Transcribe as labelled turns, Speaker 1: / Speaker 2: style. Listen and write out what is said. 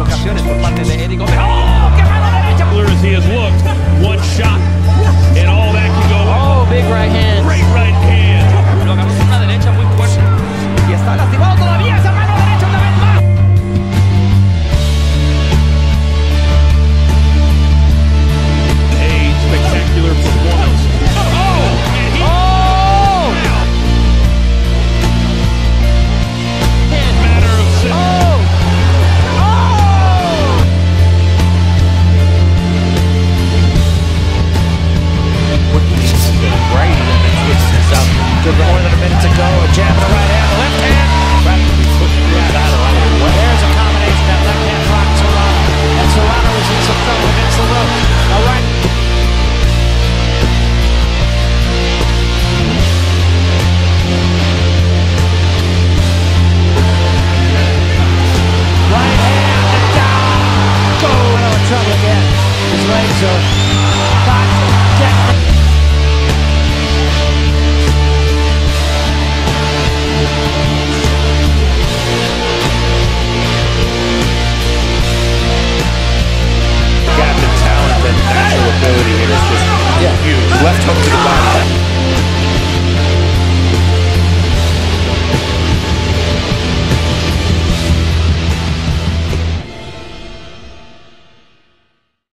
Speaker 1: ocasiones por parte de Eddie with more than a minute to go. A jab and a right